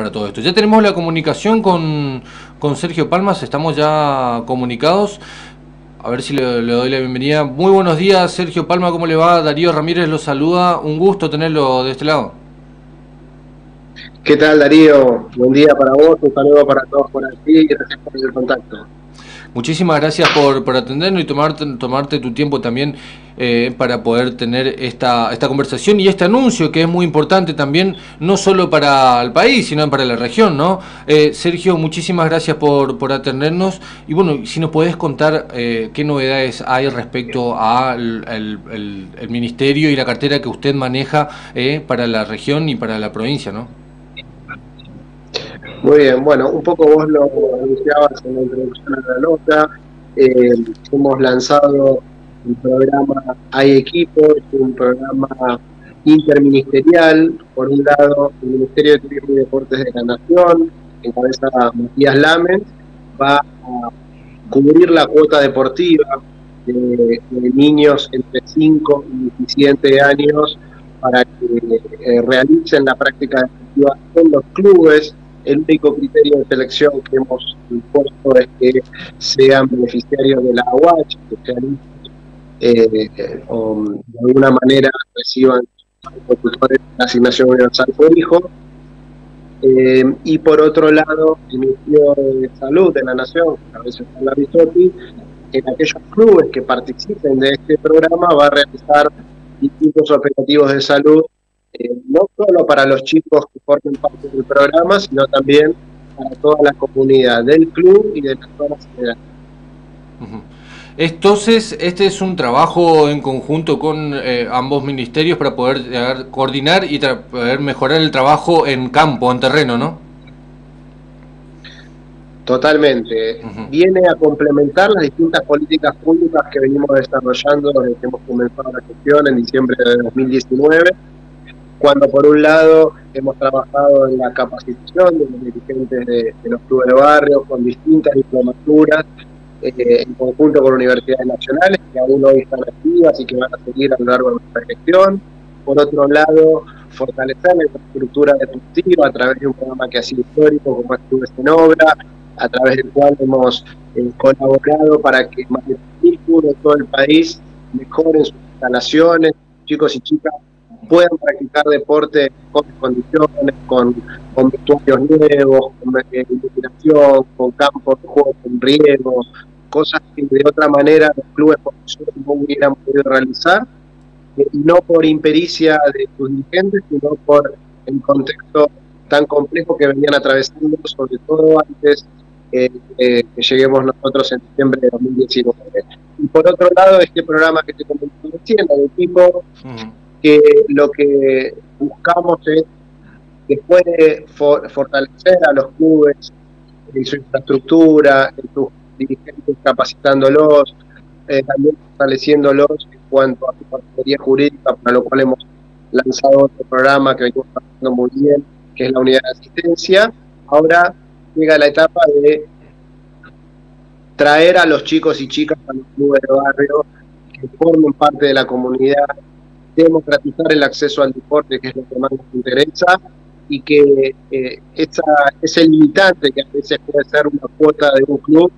para todo esto. Ya tenemos la comunicación con, con Sergio Palmas, estamos ya comunicados. A ver si le, doy la bienvenida. Muy buenos días, Sergio Palma, ¿cómo le va? Darío Ramírez lo saluda. Un gusto tenerlo de este lado. ¿Qué tal, Darío? Buen día para vos, un saludo para todos por aquí. Gracias por el contacto. Muchísimas gracias por, por atendernos y tomarte, tomarte tu tiempo también eh, para poder tener esta, esta conversación y este anuncio que es muy importante también, no solo para el país, sino para la región, ¿no? Eh, Sergio, muchísimas gracias por, por atendernos y bueno, si nos podés contar eh, qué novedades hay respecto al el, el, ministerio y la cartera que usted maneja para la región y para la provincia, ¿no? Muy bien, bueno, un poco vos lo anunciabas en la introducción a la nota. Eh, hemos lanzado un programa Hay Equipo, es un programa interministerial. Por un lado, el Ministerio de Turismo y Deportes de la Nación, en cabeza Matías Lamen, va a cubrir la cuota deportiva de, niños entre 5 y 17 años para que eh, realicen la práctica deportiva en los clubes el único criterio de selección que hemos impuesto es que sean beneficiarios de la UACH, que sean eh, o de alguna manera reciban la asignación universal por hijo. Eh, y por otro lado, el Ministerio de Salud de la Nación, a veces con la Risotti, en aquellos clubes que participen de este programa va a realizar distintos operativos de salud eh, no solo para los chicos que formen parte del programa, sino también para toda la comunidad del club y de las zonas generales. Entonces, este es un trabajo en conjunto con eh, ambos ministerios para poder coordinar y poder mejorar el trabajo en campo, en terreno, ¿no? Totalmente. Viene a complementar las distintas políticas públicas que venimos desarrollando desde que hemos comenzado la gestión en diciembre de 2019 cuando por un lado hemos trabajado en la capacitación de los dirigentes de, los clubes de barrio con distintas diplomaturas eh, en conjunto con universidades nacionales que aún hoy están activas y que van a seguir a lo largo de nuestra gestión. Por otro lado, fortalecer la infraestructura deportiva a través de un programa que ha sido histórico como es Clubes en Obra, a través del cual hemos eh, colaborado para que más de mil de todo el país mejoren sus instalaciones, chicos y chicas puedan practicar deporte con condiciones, con, con vestuarios nuevos, con eh, iluminación, con campos de juego con riego, cosas que de otra manera los clubes no hubieran podido realizar, eh, no por impericia de sus dirigentes, sino por el contexto tan complejo que venían atravesando, sobre todo antes eh, que lleguemos nosotros en diciembre de 2019. Y por otro lado, este programa que te comenté recién, el equipo, que lo que buscamos es, después de fortalecer a los clubes en su infraestructura, en sus dirigentes capacitándolos, eh, también fortaleciéndolos en cuanto a su participación jurídica, para lo cual hemos lanzado otro programa que venimos trabajando muy bien, que es la unidad de asistencia. Ahora llega la etapa de traer a los chicos y chicas a los clubes de barrio que formen parte de la comunidad democratizar el acceso al deporte, que es lo que más nos interesa, y que eh, esa, ese limitante que a veces puede ser una cuota de un club,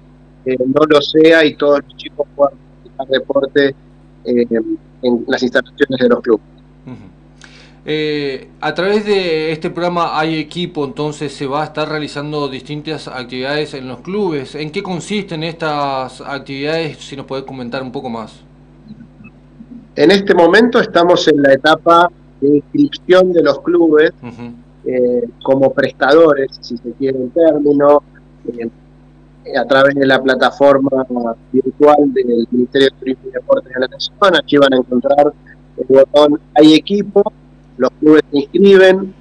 eh, no lo sea y todos los chicos puedan practicar deporte eh, en las instalaciones de los clubes. a través de este programa hay equipo, entonces se va a estar realizando distintas actividades en los clubes. ¿En qué consisten estas actividades? Si nos puedes comentar un poco más. En este momento estamos en la etapa de inscripción de los clubes eh, como prestadores, si se quiere el término, eh, a través de la plataforma virtual del Ministerio de Turismo y Deportes de la Nación. Aquí van a encontrar el botón Hay equipo, los clubes se inscriben,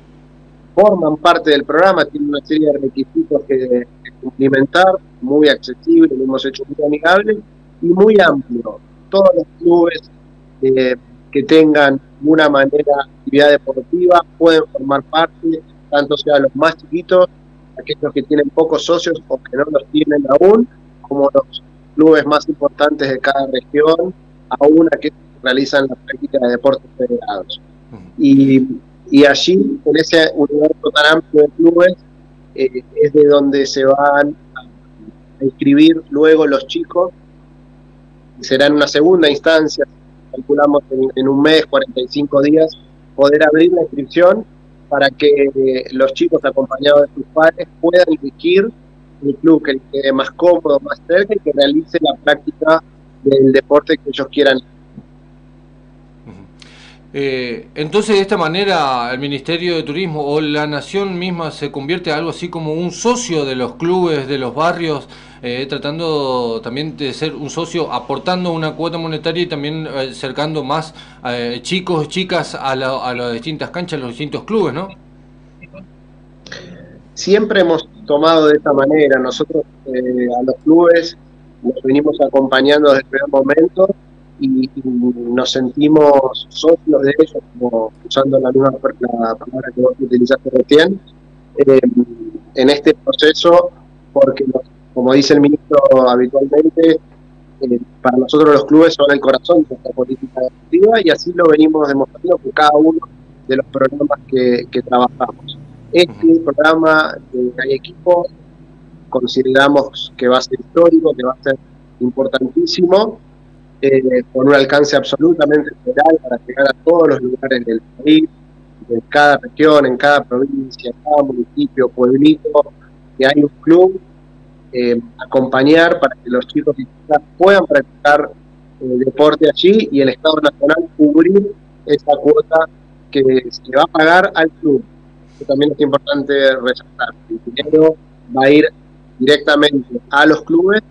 forman parte del programa, tienen una serie de requisitos que, que cumplimentar, muy accesible, lo hemos hecho muy amigable y muy amplio. Todos los clubes eh, que tengan una manera actividad deportiva pueden formar parte, tanto sea los más chiquitos, aquellos que tienen pocos socios o que no los tienen aún, como los clubes más importantes de cada región, aún aquellos que realizan la práctica de deportes federados. Y, y allí, en ese universo tan amplio de clubes, eh, es de donde se van a inscribir luego los chicos. Será en una segunda instancia, calculamos en, un mes, 45 días, poder abrir la inscripción para que eh, los chicos acompañados de sus padres puedan elegir el club que quede más cómodo, más cerca y que realice la práctica del deporte que ellos quieran eh, entonces, de esta manera, el Ministerio de Turismo o la Nación misma se convierte en algo así como un socio de los clubes, de los barrios, eh, tratando también de ser un socio, aportando una cuota monetaria y también eh, acercando más chicos, chicas a, a, las distintas canchas, a los distintos clubes, ¿no? Siempre hemos tomado de esta manera. Nosotros a los clubes nos venimos acompañando desde el primer momento y, nos sentimos socios de ellos, como usando la misma la palabra que vos utilizaste recién, eh, en este proceso, porque como dice el ministro habitualmente, eh, para nosotros los clubes son el corazón de esta política deportiva y así lo venimos demostrando con cada uno de los programas que, trabajamos. Este programa de Hay Equipo consideramos que va a ser histórico, que va a ser importantísimo eh, con un alcance absolutamente federal para llegar a todos los lugares del país, en cada región, en cada provincia, en cada municipio, pueblito, que hay un club, eh, acompañar para que los chicos y chicas puedan practicar eh, deporte allí y el Estado Nacional cubrir esa cuota que se va a pagar al club. Eso también es importante resaltar. El dinero va a ir directamente a los clubes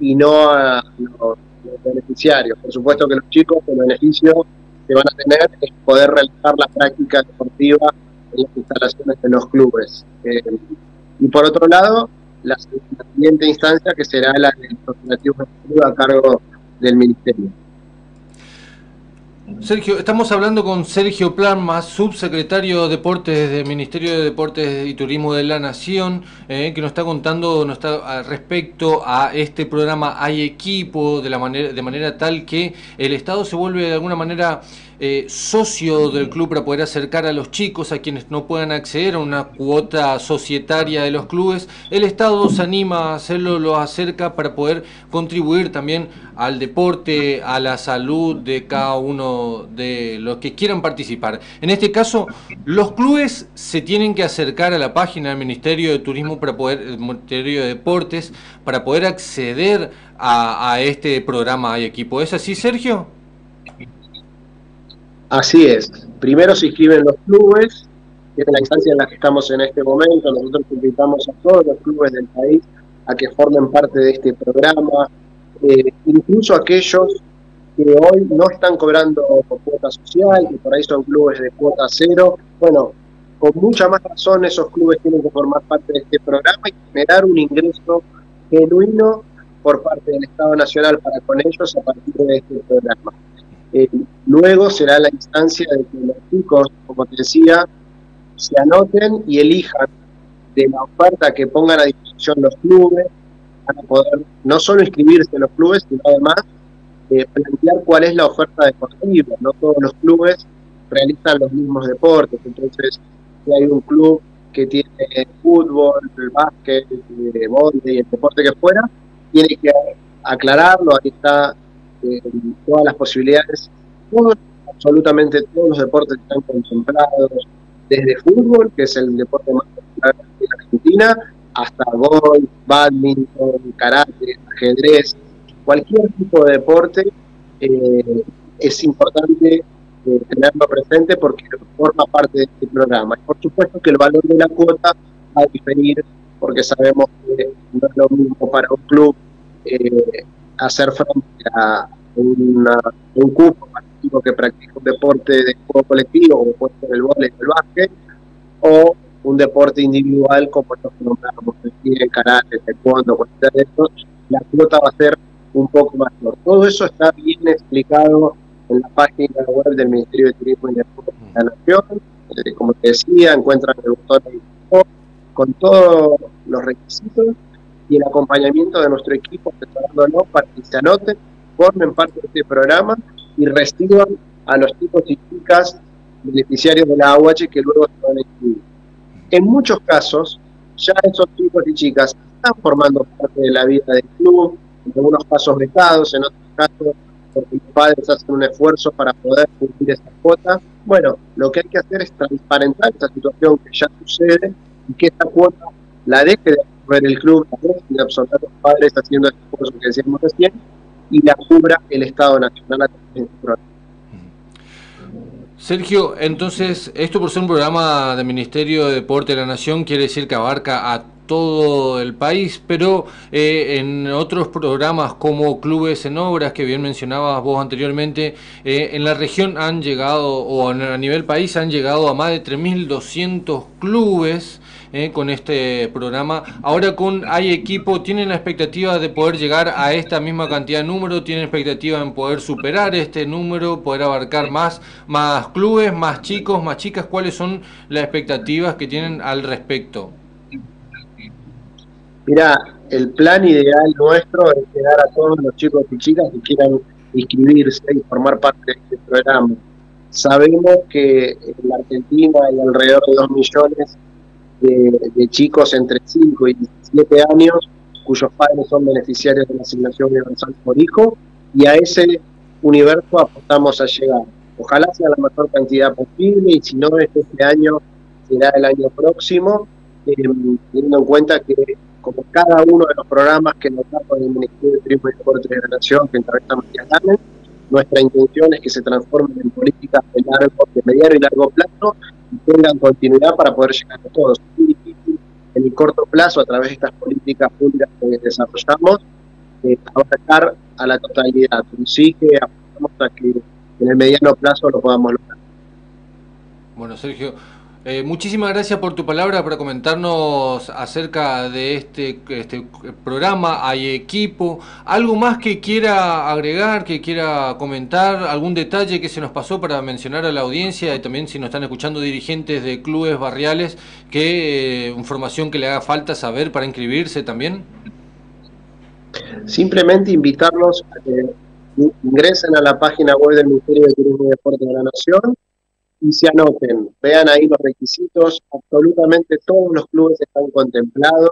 y no a los beneficiarios. Por supuesto que los chicos, el beneficio que van a tener es poder realizar la práctica deportiva en las instalaciones de los clubes. Eh, y por otro lado, la, siguiente instancia que será la del operativo a cargo del Ministerio. Sergio, estamos hablando con Sergio Plasma, subsecretario de Deportes del Ministerio de Deportes y Turismo de la Nación, eh, que nos está contando nos está, respecto a este programa. Hay Equipo, de, la manera, de manera tal que el Estado se vuelve de alguna manera eh, socio del club para poder acercar a los chicos, a quienes no puedan acceder a una cuota societaria de los clubes. El Estado se anima a hacerlo, lo acerca para poder contribuir también al deporte, a la salud de cada uno de los que quieran participar. En este caso, los clubes se tienen que acercar a la página del Ministerio de Turismo para poder, el Ministerio de Deportes, para poder acceder a, a este programa Hay Equipo. ¿Es así, Sergio? Así es. Primero se inscriben los clubes, que es la instancia en la que estamos en este momento. Nosotros invitamos a todos los clubes del país a que formen parte de este programa, eh, incluso aquellos que hoy no están cobrando cuota social, que por ahí son clubes de cuota cero. Bueno, con mucha más razón esos clubes tienen que formar parte de este programa y generar un ingreso genuino por parte del Estado Nacional para con ellos a partir de este programa. Eh, luego será la instancia de que los chicos, como te decía, se anoten y elijan de la oferta que pongan a disposición los clubes para poder no solo inscribirse en los clubes, sino además eh, plantear cuál es la oferta deportiva. No todos los clubes realizan los mismos deportes, entonces si hay un club que tiene fútbol, el básquet, el y el deporte que fuera, tiene que aclararlo, ahí está todas las posibilidades, absolutamente todos los deportes están contemplados, desde fútbol, que es el deporte más popular de Argentina, hasta golf, badminton, karate, ajedrez, cualquier tipo de deporte eh, es importante eh, tenerlo presente porque forma parte de este programa. Y por supuesto que el valor de la cuota va a diferir porque sabemos que no es lo mismo para un club eh, hacer frente a un cupo que practica un deporte de juego colectivo, como puede ser el vóley o el básquet, o un deporte individual como los que nombramos, el karate, el taekwondo, cualquiera de estos, la cuota va a ser un poco mayor. Todo eso está bien explicado en la página web del Ministerio de Turismo y Deportes de la Nación. Eh, como te decía, encuentran el botón con todos los requisitos y el acompañamiento de nuestro equipo para que se anoten, formen parte de este programa y reciban a los chicos y chicas beneficiarios de la AUH que luego se van a inscribir. en muchos casos, ya esos chicos y chicas están formando parte de la vida del club, en algunos casos becados, en otros casos porque los padres hacen un esfuerzo para poder cumplir esa cuota. Bueno, lo que hay que hacer es transparentar esta situación que ya sucede y que esta cuota la deje de absorber el club, de absorber los padres haciendo el esfuerzo que decíamos recién y la cubra el Estado Nacional de este Sergio, entonces, esto por ser un programa del Ministerio de Deporte de la Nación quiere decir que abarca a todo el país, pero eh, en otros programas como Clubes en Obras, que bien mencionabas vos anteriormente, eh, en la región han llegado, o a nivel país han llegado a más de 3.200 clubes eh, con este programa. Ahora con Hay Equipo, ¿tienen la expectativa de poder llegar a esta misma cantidad de números? ¿Tienen expectativa en poder superar este número, poder abarcar más, más clubes, más chicos, más chicas? ¿Cuáles son las expectativas que tienen al respecto? Mira, el plan ideal nuestro es llegar a todos los chicos y chicas que quieran inscribirse y formar parte de este programa. Sabemos que en la Argentina hay alrededor de 2 millones de, chicos entre 5 y 17 años cuyos padres son beneficiarios de la asignación universal por hijo y a ese universo apostamos a llegar. Ojalá sea la mayor cantidad posible y si no es este año, será el año próximo, eh, teniendo en cuenta que como cada uno de los programas que nos da el Ministerio de Turismo y Deporte de la Nación que encabeza nuestra intención es que se transformen en políticas de largo, de mediano y largo plazo tengan continuidad para poder llegar a todos. Difícil en el corto plazo, a través de estas políticas públicas que desarrollamos, eh, abarcar a la totalidad. Sí que apostamos a que en el mediano plazo lo podamos lograr. Bueno, Sergio, eh, muchísimas gracias por tu palabra para comentarnos acerca de este, este programa. Hay equipo. ¿Algo más que quiera agregar, que quiera comentar? ¿Algún detalle que se nos pasó para mencionar a la audiencia y también si nos están escuchando dirigentes de clubes barriales, que eh, información que le haga falta saber para inscribirse también? Simplemente invitarlos a que ingresen a la página web del Ministerio de Turismo y Deporte de la Nación y se anoten. Vean ahí los requisitos, absolutamente todos los clubes están contemplados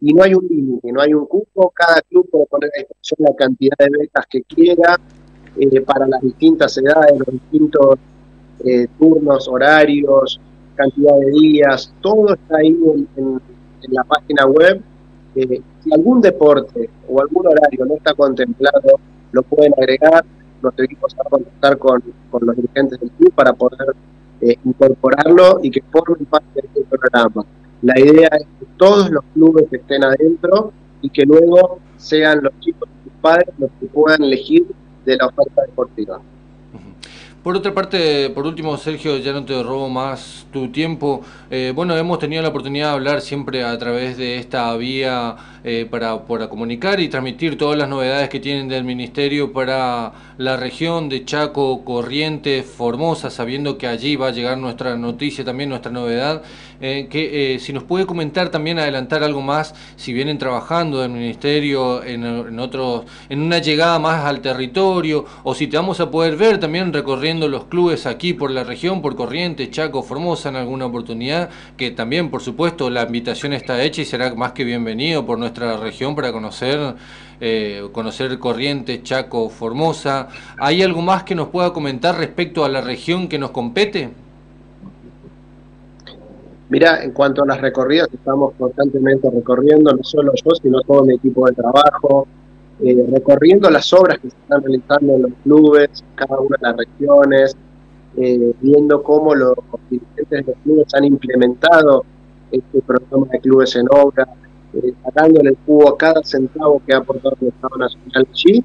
y no hay un límite, no hay un cupo, cada club puede poner a disposición la cantidad de becas que quiera eh, para las distintas edades, los distintos eh, turnos, horarios, cantidad de días, todo está ahí en, la página web. Eh, si algún deporte o algún horario no está contemplado, lo pueden agregar, se va a contactar con, los dirigentes del club para poder eh, incorporarlo y que formen parte de este programa. La idea es que todos los clubes estén adentro y que luego sean los chicos y sus padres los que puedan elegir de la oferta deportiva. Por otra parte, por último, Sergio, ya no te robo más tu tiempo. Eh, bueno, hemos tenido la oportunidad de hablar siempre a través de esta vía eh, para, para comunicar y transmitir todas las novedades que tienen del Ministerio para la región de Chaco, Corrientes, Formosa, sabiendo que allí va a llegar nuestra noticia, también nuestra novedad. Eh, que si nos puede comentar también, adelantar algo más, si vienen trabajando del Ministerio en, en, otros, en una llegada más al territorio, o si te vamos a poder ver también recorriendo los clubes aquí por la región, por Corrientes, Chaco, Formosa en alguna oportunidad, que también por supuesto la invitación está hecha y será más que bienvenido por nuestra región para conocer, eh, conocer Corrientes, Chaco, Formosa. ¿Hay algo más que nos pueda comentar respecto a la región que nos compete? Mira, en cuanto a las recorridas, estamos constantemente recorriendo, no solo yo, sino todo mi equipo de trabajo, eh, recorriendo las obras que se están realizando en los clubes, cada una de las regiones, eh, viendo cómo los dirigentes de los clubes han implementado este programa de clubes en obra, eh, sacándole el cubo a cada centavo que ha aportado el Estado Nacional allí.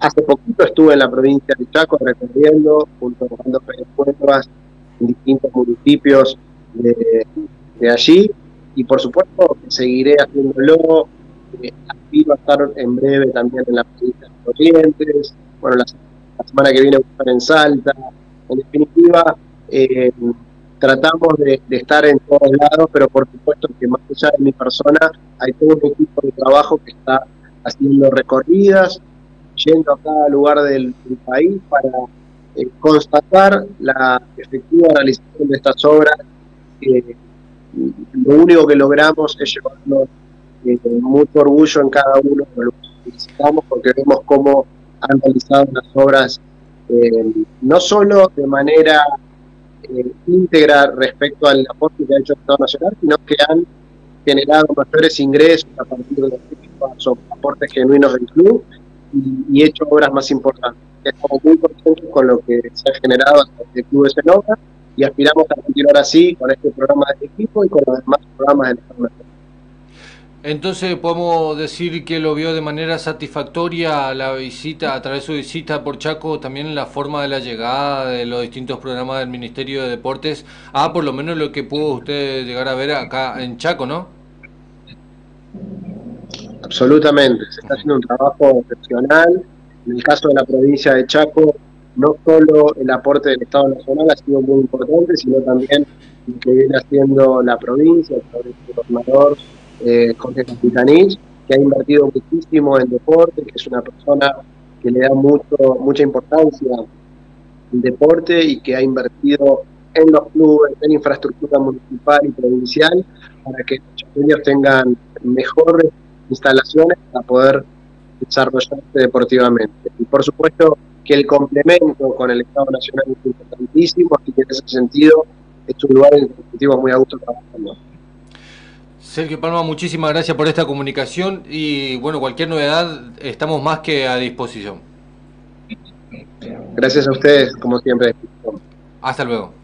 Hace poquito estuve en la provincia de Chaco recorriendo junto con dos Cuevas en distintos municipios de, allí. Y por supuesto seguiré haciéndolo. Va a estar en breve también en la provincia de Corrientes, bueno, la, semana que viene a estar en Salta. En definitiva, eh, tratamos de, estar en todos lados, pero por supuesto que más allá de mi persona, hay todo un equipo de trabajo que está haciendo recorridas, yendo a cada lugar del, país para eh, constatar la efectiva realización de estas obras que lo único que logramos es llevarnos eh, mucho orgullo en cada uno de los que visitamos porque vemos cómo han realizado las obras eh, no solo de manera eh, íntegra respecto al aporte que ha hecho el Estado Nacional, sino que han generado mayores ingresos a partir de los aportes genuinos del club y, hecho obras más importantes. Estamos muy contentos con lo que se ha generado el Club de Senova y aspiramos a continuar así con este programa del equipo y con los demás programas del Estado Nacional. Entonces podemos decir que lo vio de manera satisfactoria la visita, a través de su visita por Chaco, también la forma de la llegada de los distintos programas del Ministerio de Deportes, a por lo menos lo que pudo usted llegar a ver acá en Chaco, ¿no? Absolutamente, se está haciendo un trabajo excepcional. En el caso de la provincia de Chaco, no solo el aporte del Estado Nacional ha sido muy importante, sino también lo que viene haciendo la provincia, el gobernador eh, Jorge Capitanich, que ha invertido muchísimo en deporte, que es una persona que le da mucho, mucha importancia al deporte y que ha invertido en los clubes, en infraestructura municipal y provincial, para que los chapeños tengan mejores instalaciones para poder desarrollarse deportivamente. Y por supuesto que el complemento con el Estado Nacional es importantísimo, y que en ese sentido es un lugar en el que muy a gusto trabajando. Sergio Palma, muchísimas gracias por esta comunicación y bueno, cualquier novedad estamos más que a disposición. Gracias a ustedes, como siempre. Hasta luego.